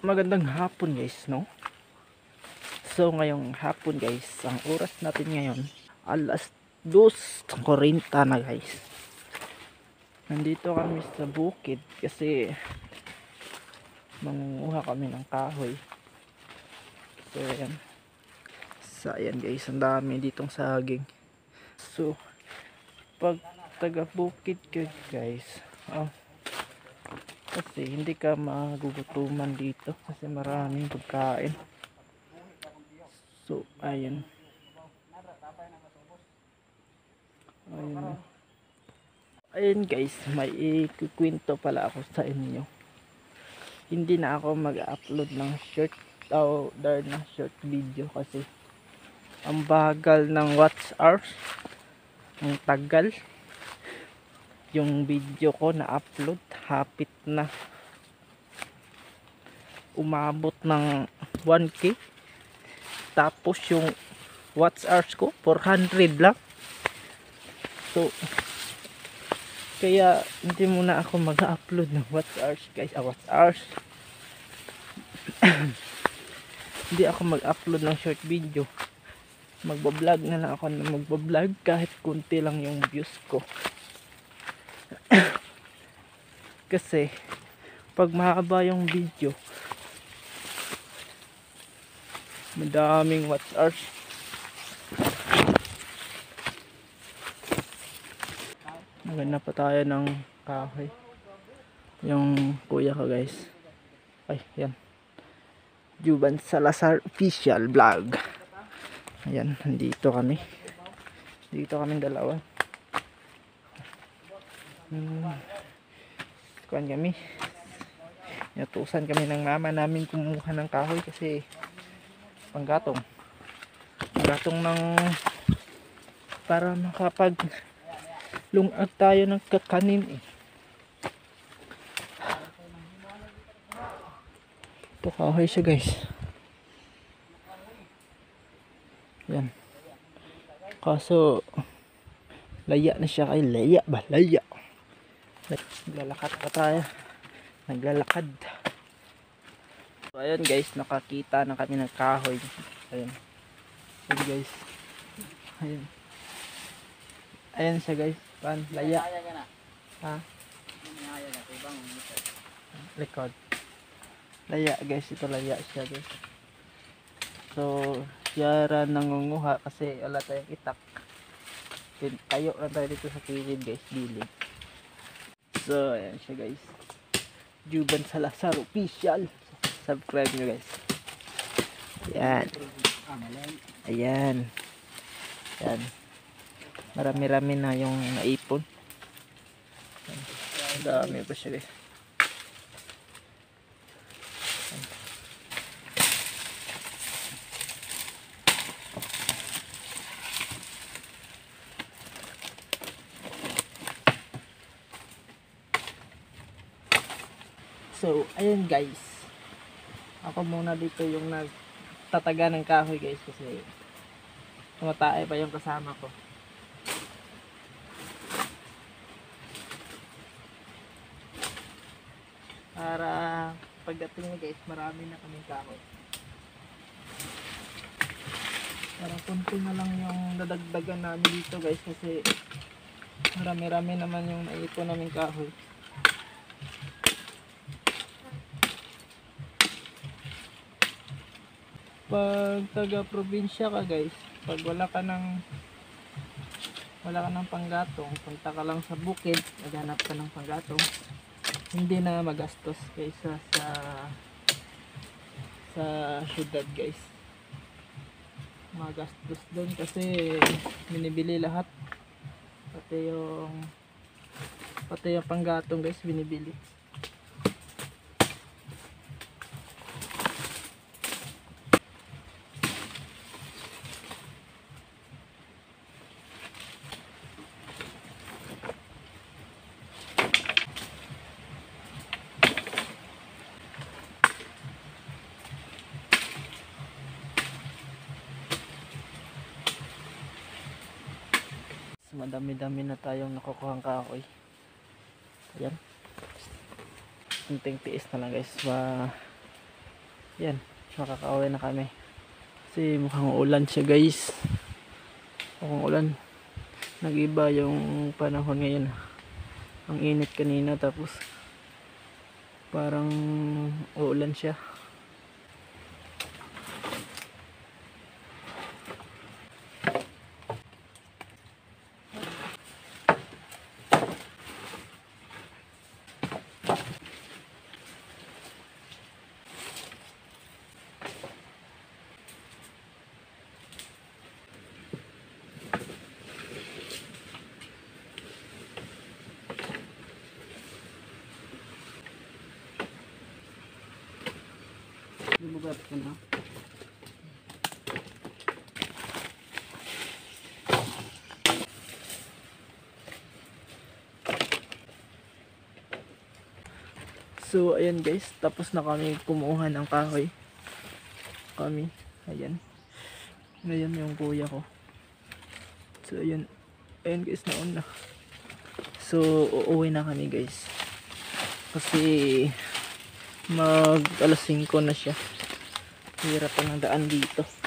magandang hapon guys, no? So ngayong hapon guys, ang oras natin ngayon, alas 2.40 na guys. Nandito kami sa bukid kasi mangunguha kami ng kahoy. So ayan. So ayan guys, ang dami ditong saging. So, pag taga bukid ka guys, oh, kasi hindi ka magugutuman dito kasi maraming pagkain. So, ayan. Ayan. Ayan guys, may ikukwento pala ako sa inyo. Hindi na ako mag-upload ng short order na short video kasi ang bagal ng watch hours. Ang tagal yung video ko na upload hapit na. Umabot ng 1k tapos yung watch hours ko 400 lang. So kaya hindi muna ako mag-upload ng watch hours guys. Ah, watch hours. Hindi ako mag-upload ng short video. Magbablog na lang ako na magbablog kahit kunti lang yung views ko kasi pag mahaba yung video madaming watch hours maganda pa tayo ng kahoy. Yung kuya ko guys. Ay yan. Juban Salazar official vlog. Ayan nandito kami. Dito kami dalawa hmm, kuhan kami Inutusan kami ng mama namin kumuha ng kahoy kasi panggatong. Panggatong ng para makapag lungag tayo ng kakanin eh. Ito kahoy siya guys. Yan. Kaso laya na siya kay laya ba? Laya. Naglalakad pa tayo. Naglalakad. So, ayun guys nakakita na kami ng kahoy. Ayun. Ayun guys. Ayun. Ayun siya guys. Pan laya. Ha? Record. Laya guys. Ito laya siya guys. So yara nangunguha kasi wala tayong itak. Tayo lang tayo dito sa kilid guys. Dilig so ayan siya guys Juban Salazar official. Subscribe nyo guys. Ayan. Ayan. Ayan. Marami-rami na yung naipon. Dami pa siya guys. So, ayun guys. Ako muna dito yung nagtataga ng kahoy guys kasi tumatae pa yung kasama ko. Para pagdating niya guys, marami na kaming kahoy. Parang kunti na lang yung dadagdagan namin dito guys kasi marami-rami naman yung naipon namin kahoy. Pag taga probinsya ka guys pag wala ka ng wala ka ng panggatong punta ka lang sa bukid naghanap ka ng panggatong hindi na magastos kaysa sa sa syudad guys. Magastos doon kasi binibili lahat. Pati yung pati yung panggatong guys binibili madami-dami na tayong nakukuhang kahoy. Ayan. Kunting tiis na lang guys. Ma yan makakauwi na kami kasi mukhang ulan siya guys mukhang ulan nagiba yung panahon ngayon ang init kanina tapos parang uulan siya Lugar ko na. So, ayan guys. Tapos na kami kumuha ng kahoy. Kami. Ayan. Ayan yung kuya ko. So, ayan. Ayan guys, nauna. So, uuwi na kami guys. Kasi, mag alas 5 na siya. Hirap pa ng daan dito.